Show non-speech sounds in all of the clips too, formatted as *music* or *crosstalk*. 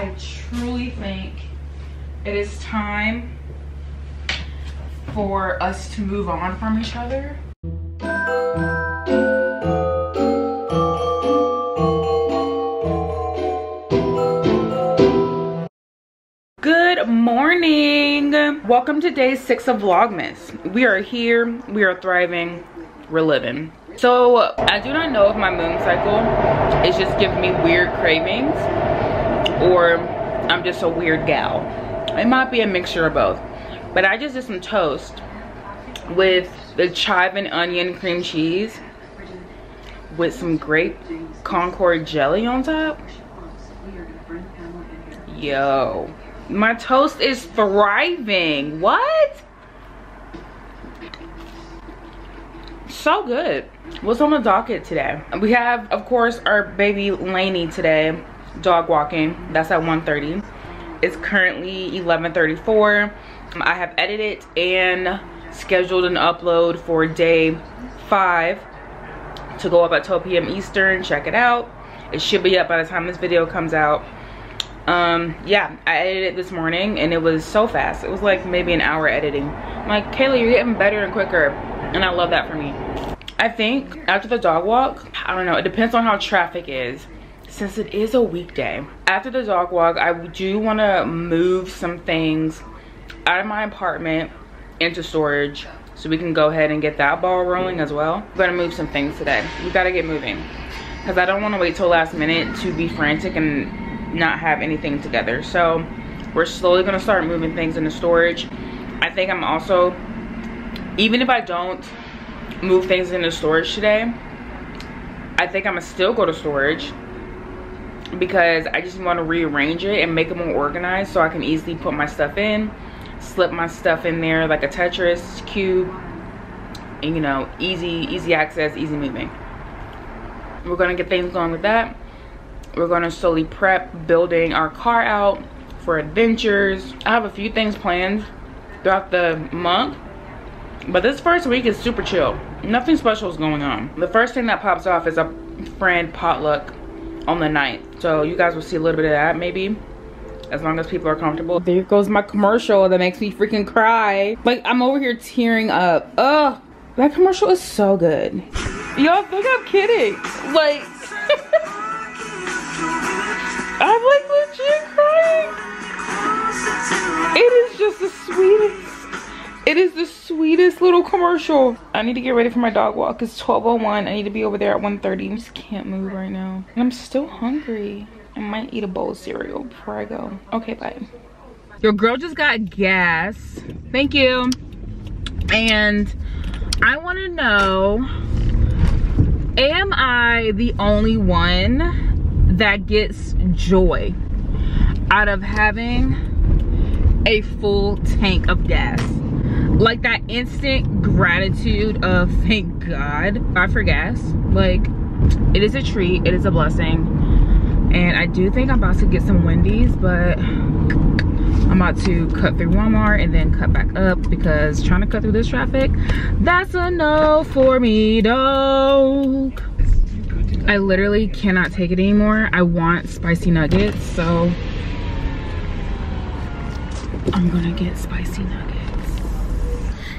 I truly think it is time for us to move on from each other. Good morning. Welcome to day six of Vlogmas. We are here, we are thriving, we're living. So I do not know if my moon cycle is just giving me weird cravings or I'm just a weird gal. It might be a mixture of both. But I just did some toast with the chive and onion cream cheese with some grape concord jelly on top. Yo, my toast is thriving. What? So good. What's on the docket today? We have, of course, our baby Lainey today, dog walking. That's at 1.30. It's currently 11.34. I have edited and scheduled an upload for day five to go up at 12 p.m. Eastern. Check it out. It should be up by the time this video comes out. Um, yeah, I edited it this morning and it was so fast. It was like maybe an hour editing. I'm like, Kaila, you're getting better and quicker. And I love that for me. I think after the dog walk, I don't know, it depends on how traffic is since it is a weekday. After the dog walk, I do want to move some things out of my apartment into storage so we can go ahead and get that ball rolling as well. We're gonna move some things today. We gotta get moving because I don't want to wait till last minute to be frantic and not have anything together. So we're slowly gonna start moving things into storage. I think I'm also, even if I don't move things into storage today, I think I'm gonna still go to storage because I just want to rearrange it and make it more organized so I can easily put my stuff in slip my stuff in there like a Tetris cube and you know easy easy access easy moving. We're gonna get things going with that. We're gonna slowly prep building our car out for adventures. I have a few things planned throughout the month but this first week is super chill. Nothing special is going on. The first thing that pops off is a friend potluck on the 9th so you guys will see a little bit of that maybe as long as people are comfortable. There goes my commercial that makes me freaking cry. Like, I'm over here tearing up. Ugh, that commercial is so good. *laughs* Y'all think I'm kidding. Like, *laughs* I'm like legit crying. It is just the sweetest. It is the sweetest little commercial. I need to get ready for my dog walk. It's 12.01. I need to be over there at 1.30. I just can't move right now. And I'm still hungry. I might eat a bowl of cereal before I go. Okay, bye. Your girl just got gas. Thank you. And I want to know, am I the only one that gets joy out of having a full tank of gas? Like that instant gratitude of thank God I for gas. Like, it is a treat, it is a blessing. And I do think I'm about to get some Wendy's but I'm about to cut through Walmart and then cut back up because trying to cut through this traffic that's a no for me dog. I literally cannot take it anymore. I want spicy nuggets so I'm gonna get spicy nuggets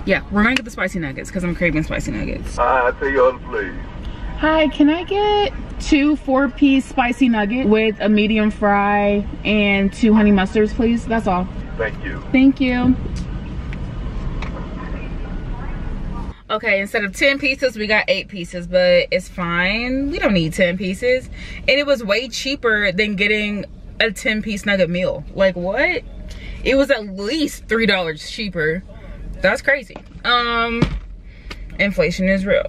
yeah we're gonna get the spicy nuggets because I'm craving spicy nuggets I tell you on please Hi, can I get two four-piece spicy nuggets with a medium fry and two honey mustards, please? That's all. Thank you. Thank you. Okay, instead of 10 pieces, we got 8 pieces, but it's fine. We don't need 10 pieces. And it was way cheaper than getting a 10-piece nugget meal. Like, what? It was at least $3 cheaper. That's crazy. Um, inflation is real.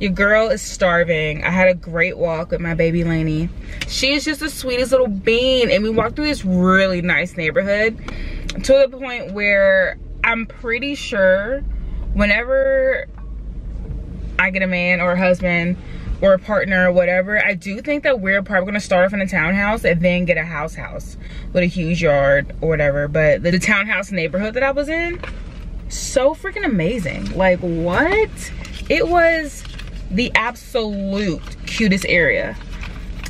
Your girl is starving. I had a great walk with my baby Lainey. She's just the sweetest little bean. And we walked through this really nice neighborhood to the point where I'm pretty sure whenever I get a man or a husband or a partner or whatever, I do think that we're probably gonna start off in a townhouse and then get a house house with a huge yard or whatever. But the townhouse neighborhood that I was in, so freaking amazing. Like what? It was the absolute cutest area.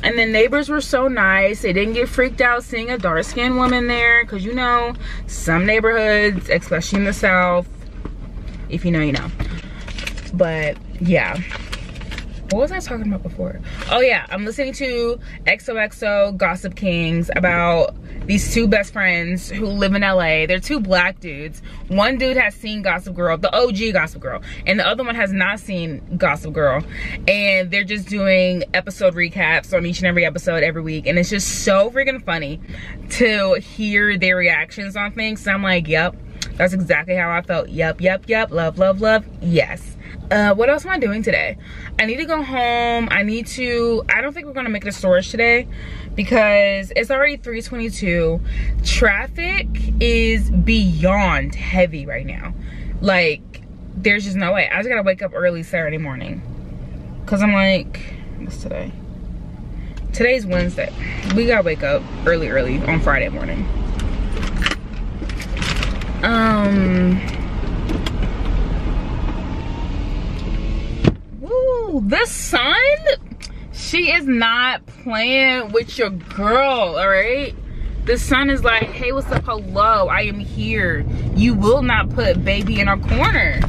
And the neighbors were so nice. They didn't get freaked out seeing a dark skinned woman there. Because you know, some neighborhoods, especially in the South, if you know, you know. But yeah. What was I talking about before? Oh yeah, I'm listening to XOXO Gossip Kings about these two best friends who live in LA. They're two black dudes. One dude has seen Gossip Girl, the OG Gossip Girl, and the other one has not seen Gossip Girl. And they're just doing episode recaps on each and every episode every week. And it's just so freaking funny to hear their reactions on things. So I'm like, yep, that's exactly how I felt. Yep, yep, yep. Love, love, love. Yes uh what else am i doing today? I need to go home. I need to i don't think we're gonna make the storage today because it's already 322 traffic is beyond heavy right now. Like there's just no way. I just gotta wake up early saturday morning. Because i'm like what's today? Today's wednesday. We gotta wake up early early on friday morning. Um this sun, she is not playing with your girl, all right? The sun is like, hey, what's up? Hello, I am here. You will not put baby in our corner.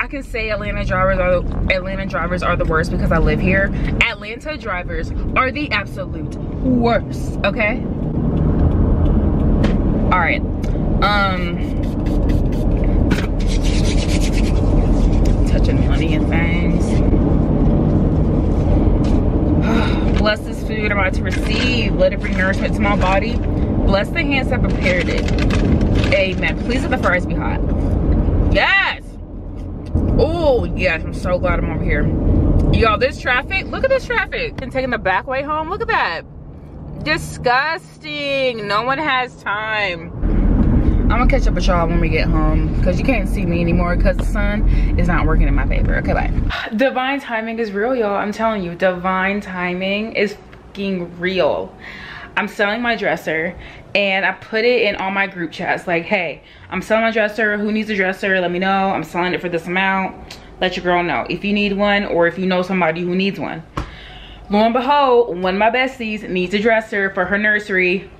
I can say Atlanta drivers are the, Atlanta drivers are the worst because I live here. Atlanta drivers are the absolute worst, okay? All right. Um touching money and things. Bless this food I'm about to receive. Let it bring nourishment to my body. Bless the hands that prepared it. Amen. Please let the fries be hot. Yes. Oh, yes. I'm so glad I'm over here. Y'all, this traffic. Look at this traffic. And taking the back way home. Look at that. Disgusting. No one has time. I'm gonna catch up with y'all when we get home because you can't see me anymore because the sun is not working in my favor. Okay, bye. *sighs* Divine timing is real, y'all. I'm telling you, divine timing is real. I'm selling my dresser and I put it in all my group chats like, hey, I'm selling my dresser. Who needs a dresser? Let me know. I'm selling it for this amount. Let your girl know if you need one or if you know somebody who needs one. Lo and behold, one of my besties needs a dresser for her nursery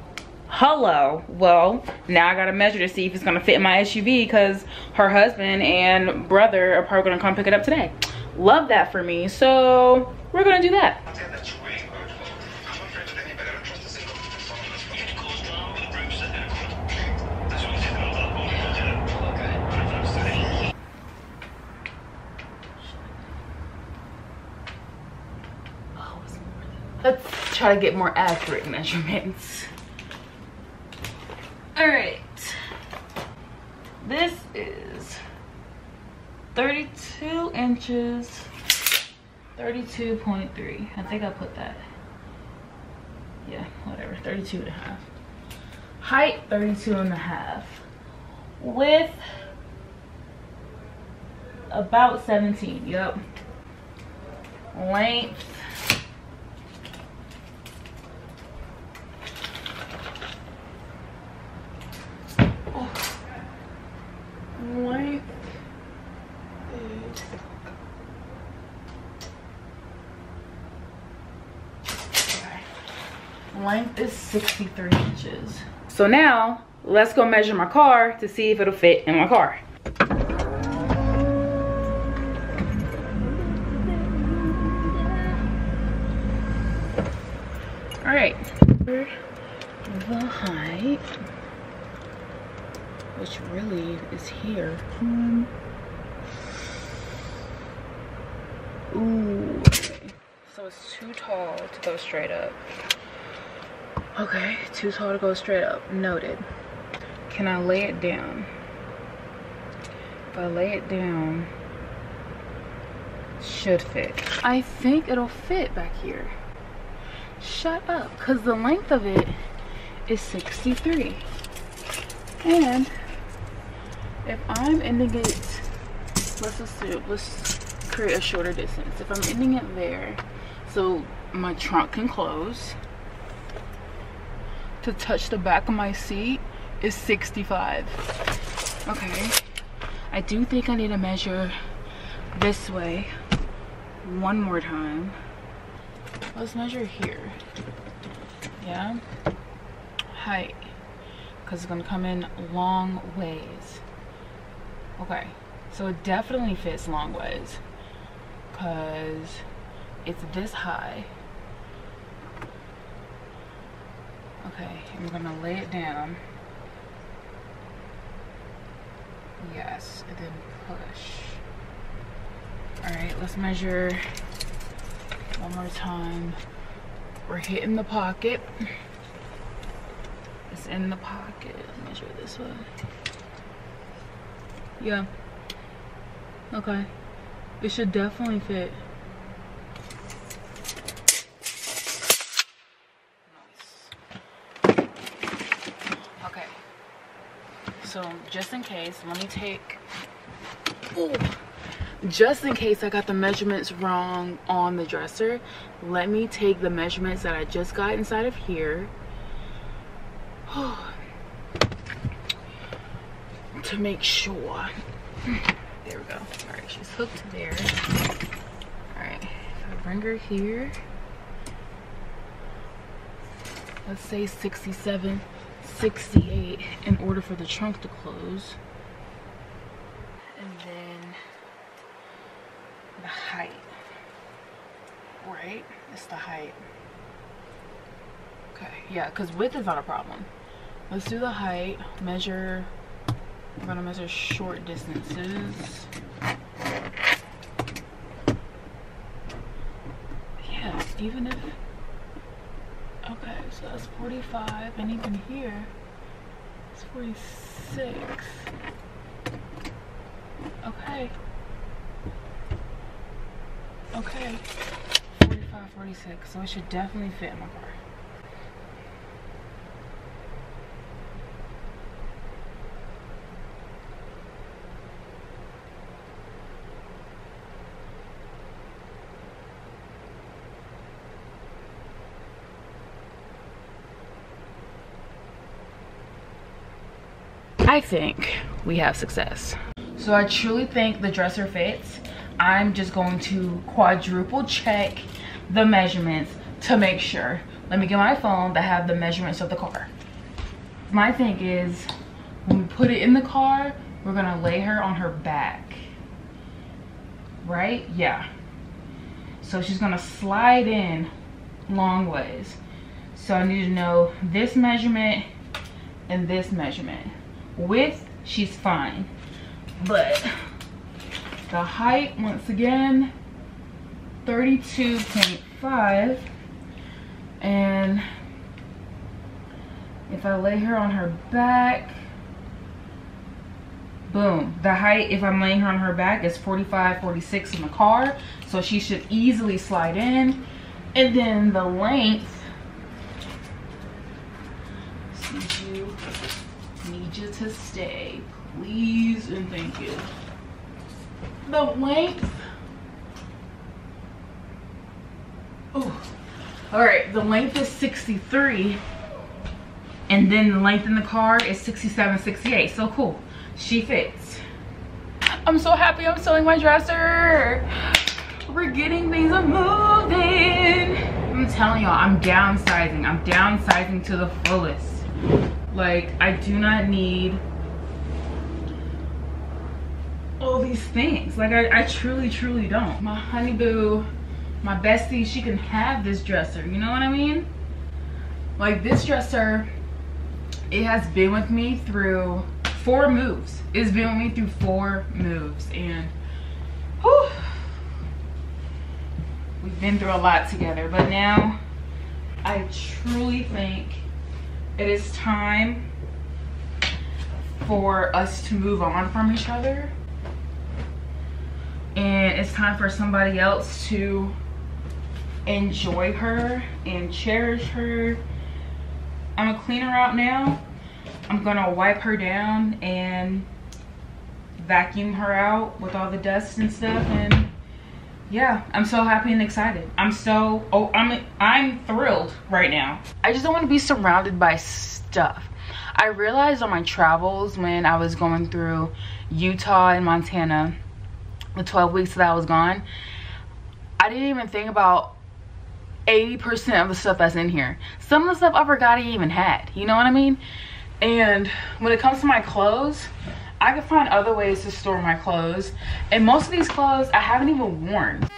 hello. Well now i gotta measure to see if it's gonna fit in my suv because her husband and brother are probably gonna come pick it up today. Love that for me. So we're gonna do that. Let's try to get more accurate measurements all right this is 32 inches 32.3 i think i put that. Yeah whatever. 32 and a half. Height 32 and a half. Width about 17 yep length is length is 63 inches so now let's go measure my car to see if it'll fit in my car all right the height which really is here. Um, ooh. So it's too tall to go straight up. Okay, too tall to go straight up. Noted. Can I lay it down? If I lay it down, should fit. I think it'll fit back here. Shut up, because the length of it is 63. And if I'm ending it, let's assume, let's create a shorter distance. If I'm ending it there, so my trunk can close, to touch the back of my seat is 65. Okay, I do think I need to measure this way one more time. let's measure here. Yeah. Height. Because it's going to come in long ways. Okay. So it definitely fits long ways. Because it's this high. Okay. I'm to lay it down. Yes. And then push. Alright, let's measure one more time. We're hitting the pocket. It's in the pocket. Measure this way. Yeah. Okay. It should definitely fit. Nice. Okay. So just in case, let me take. Ooh just in case I got the measurements wrong on the dresser, let me take the measurements that I just got inside of here *sighs* to make sure. There we go. All right, she's hooked there. All right, if I bring her here, let's say 67, 68 in order for the trunk to close. And then the height. Right? It's the height. Okay, yeah, because width is not a problem. Let's do the height. Measure, I'm gonna measure short distances. Yeah, even if, so that's 45, and even here, it's 46. Okay. Okay. 45, 46. So it should definitely fit in my car. I think we have success. So I truly think the dresser fits. I'm just going to quadruple check the measurements to make sure. Let me get my phone that have the measurements of the car. My thing is, when we put it in the car, we're gonna lay her on her back. Right? Yeah. So she's gonna slide in long ways. So I need to know this measurement and this measurement. Width, she's fine. But the height, once again, 32.5. And if I lay her on her back, boom. The height, if I'm laying her on her back, is 45, 46 in the car. So she should easily slide in. And then the length, need you, to stay, please and thank you. The length. Oh all right the length is 63 and then the length in the car is 67 68 so cool. She fits. I'm so happy i'm selling my dresser. We're getting things moving. I'm telling y'all i'm downsizing. I'm downsizing to the fullest like i do not need all these things. Like I, I truly, truly don't. My honey boo, my bestie, she can have this dresser. You know what I mean? Like this dresser, it has been with me through four moves. It's been with me through four moves. And whew, we've been through a lot together. But now I truly think it is time for us to move on from each other. And it's time for somebody else to enjoy her and cherish her. I'm gonna clean her out now. I'm gonna wipe her down and vacuum her out with all the dust and stuff and yeah i'm so happy and excited i'm so oh i'm i'm thrilled right now i just don't want to be surrounded by stuff i realized on my travels when i was going through utah and montana the 12 weeks that I was gone, I didn't even think about 80% of the stuff that's in here. Some of the stuff I forgot I even had. You know what I mean? And when it comes to my clothes, I could find other ways to store my clothes. And most of these clothes I haven't even worn.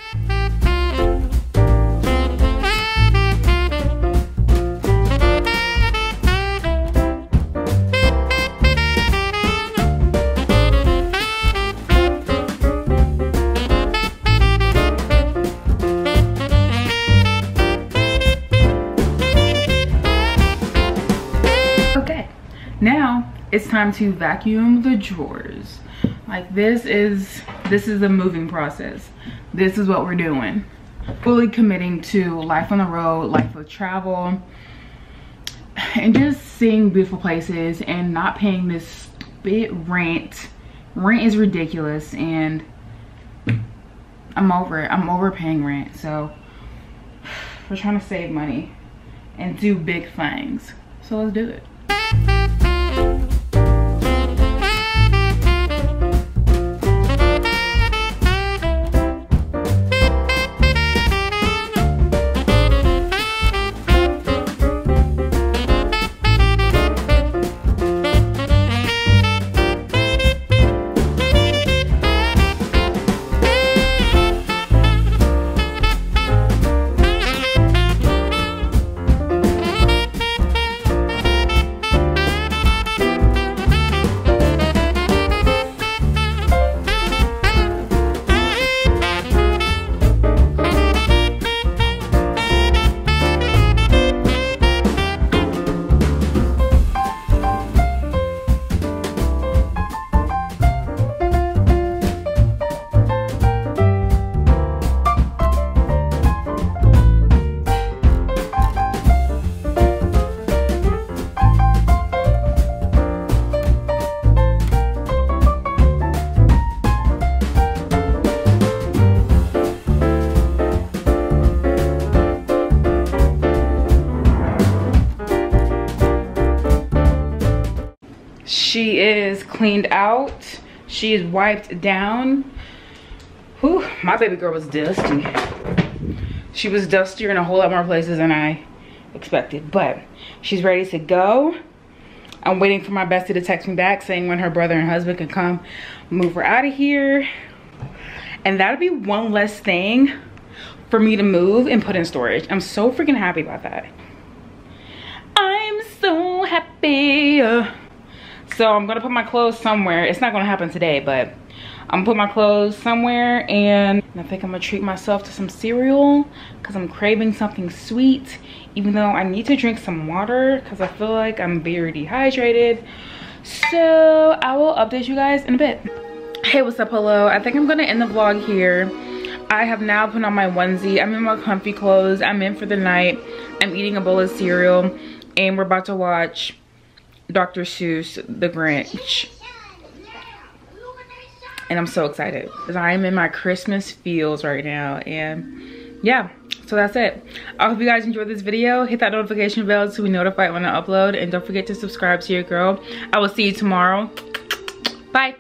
It's time to vacuum the drawers. Like this is this is the moving process. This is what we're doing. Fully committing to life on the road life of travel and just seeing beautiful places and not paying this bit rent. Rent is ridiculous and i'm over it. I'm overpaying rent so we're trying to save money and do big things. So let's do it She is cleaned out. She is wiped down. Whew, my baby girl was dusty. She was dustier in a whole lot more places than I expected, but she's ready to go. I'm waiting for my bestie to text me back saying when her brother and husband can come move her out of here. And that'll be one less thing for me to move and put in storage. I'm so freaking happy about that. I'm so happy. So I'm gonna put my clothes somewhere. It's not gonna happen today, but I'm gonna put my clothes somewhere and I think I'm gonna treat myself to some cereal because I'm craving something sweet, even though I need to drink some water because I feel like I'm very dehydrated. So I will update you guys in a bit. Hey, what's up, hello? I think I'm gonna end the vlog here. I have now put on my onesie. I'm in my comfy clothes. I'm in for the night. I'm eating a bowl of cereal and we're about to watch Dr. Seuss, The Grinch. And I'm so excited because I am in my Christmas feels right now. And yeah, so that's it. I hope you guys enjoyed this video. Hit that notification bell to be notified when I upload. And don't forget to subscribe to your girl. I will see you tomorrow. Bye.